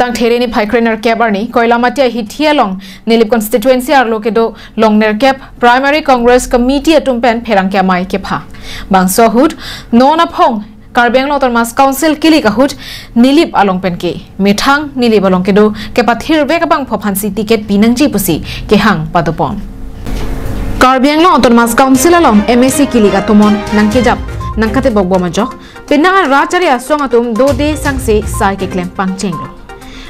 tang there ni phai krener cap arni koila matia hithia long nilip constituency ar lo kedo long ner cap primary congress committee atum pen pherang kya mai ke pha bang so hut non aphong karbeng lo mas council kili ka hut nilip along pen ke methang nilip along kedo ke pathir be ka bang phophan si ticket pinang ji pusi ke hang padopon karbeng lo mas council along msc kili ka tumon nang ke jap nang kate bogbo ma jok pinang rachari asong atum do de sangse sai ke klem pangcheng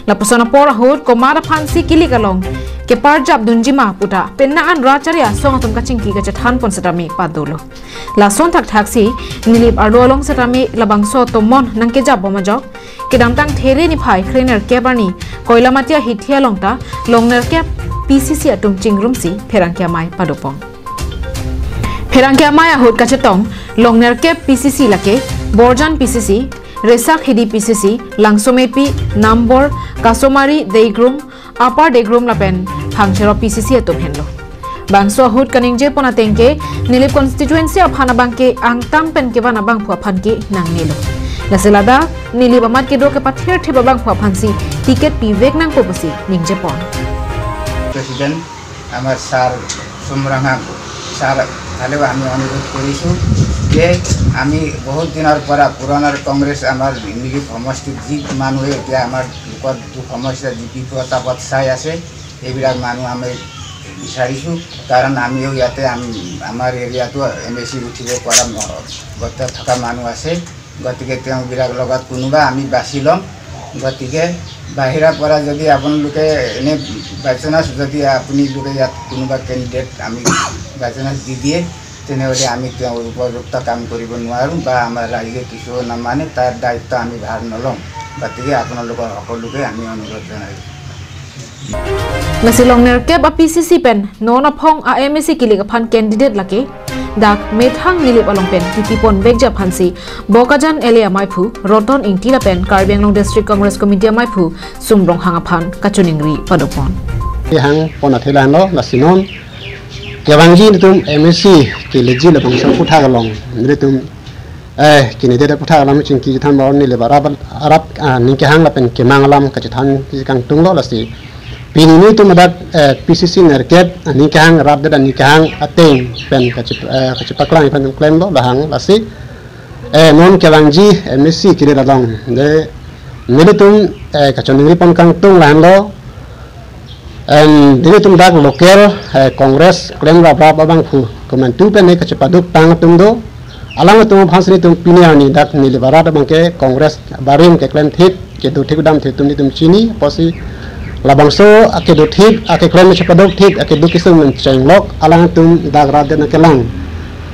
lo la pasona por hot ko mara phansi kili kalong ke parjab dunjima puta penna an racharia song atum kaching ki gacha than pon satami padolo la son thak thak si nilip arlo long satami labang so to mon nang ke jab boma jok ke dam tang there ni phai khrener ke bani koila matia hithia longta longner ke pcc atum chingrum si pherang kya mai padopong pherang kya mai hot kachetong longner ke pcc lake borjan pcc রেসাক হিডি PCC লাংসোমেপি number কাসোমারি দেগ্রুম আপার দেগ্রুম লাপেন ফাংচের PCC এতো ভেনলো বাংসো হুট কানিংজে পনা তেংকে নিলিপ কনস্টিটুয়েন্সি আফানা বাংকে আংতাম পেন কে বানা বাং ফুয়া ফানকে নাং নিলো লাসেলাদা নিলিপ আমাত কে দোকে পাথির থেবা বাং ফুয়া ফানসি টিকেট পিভেক নাং পবসি নিংজে পন আমি যে আমি বহুত দিনৰ পৰা পুৰণাৰ কংগ্ৰেছ আমাৰ মিলি সমষ্টিত যি মানুহে এতিয়া আমাৰ লোকৰ দুখ সমস্যা যি বিপদাপদ চাই আছে সেইবিলাক মানুহ আমি বিচাৰিছোঁ। কাৰণ আমিও ইয়াতে আমাৰ এৰিয়াটো এম এ চি উঠিব পৰা গোটেই থকা মানুহ আছে। গতিকে তেওঁবিলাক লগত কোনোবা আমি বাছি ল'ম। গতিকে বাহিৰৰ পৰা যদি আপোনালোকে এনে বাইচাঞ্চ যদি আপোনালোকে ইয়াত কোনোবা কেণ্ডিডেট আমি বাইচাঞ্চ দি দিয়ে তেনেহলে আমি তেওঁৰ উপযুক্ত কাম কৰিব নোৱাৰোঁ বা আমাৰ ৰাইজে কিছু নামানে তাৰ দায়িত্ব আমি ভাৰ নলওঁ। গতিকে আপোনালোকৰ সকলোকে আমি অনুৰোধ জনাইছোঁ। নাছিল নেৰকে বা পি চি চি পেন ন নফং আ এম এ চি কিলিক ফান কেণ্ডিডেট লাগে ডাক মেথাং নীলিপ আলম পেন টিটিপন বেগজা ফাঞ্চি বকাজান এলিয়া মাইফু ৰতন ইংটিলা PAN Karbi Anglong district Congress committee মাইফু চুমৰং হাঙাফান কাচুনিংৰি পাদপন। Yawangi ni tum MSc ki leji le bang sang putha galong ni tum eh kini de putha galam chin ki than baw ni le barab arab ni ke hang la pen ke mangalam ka than ki kang tung lo la si pini ni tum dat PCC nerket ni ke hang rab de ni ke hang ateng pen ka chi ka chi paklang pen claim lo la hang la si eh non ke wangi MSc ki le dalong de ni tum ka chon ni pon kang tung lan lo and dini tum dak local congress klem ra ba bang phu komen tu pe ne ka che paduk tang tum do alang tum phasri tum pinia ni dak ni le bang ke congress barim ke klem thik ke du thik dam thik tum ni tum chini posi labang so ake du thik ake klem che paduk thik ake du kisum men cheng lok alang tum dak ra de na ke lang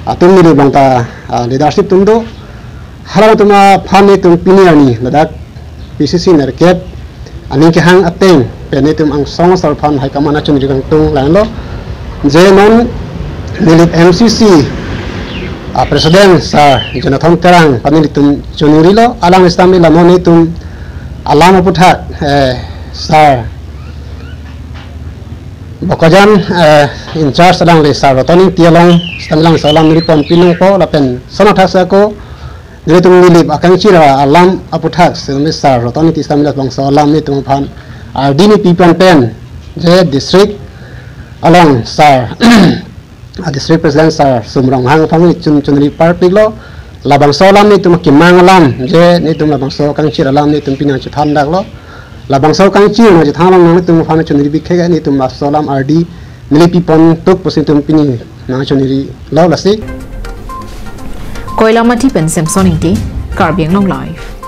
atum ni bang ta leadership tum do halang tum phani tum pinia ni dak pcc nerket ani ke hang ateng peni tum ang song sar phan hai kamana chung jing tung lan lo je non mcc a president sir jonathan terang pani tum chuniri lo alang istami la non tum alam puthat eh sir bokajan eh in charge sedang le sir rotoni tialong. Sedang salam ni pon pinung ko lapen sona thasa ko jadi tuh milih akang chi alam apotek, sebenarnya sar ro tani tista milat bangsa alam ni tung pan. ar dini pipan pen jadi district alam, sar a district presiden sar sumrong hang pan ni cun cun ri par piglo Labang bangsa alam ni tung ki mang alam jadi ni tuh labang bangsa akan chi alam ni tuh pinang chi ndak lo Labang bangsa akan chi ma je alam lang tuh tung phan chun ri bikhe ga ni tung ma salam ar di pipan tok posin tuh na cun lo lasik. Mati pen samsung inti karbiang long life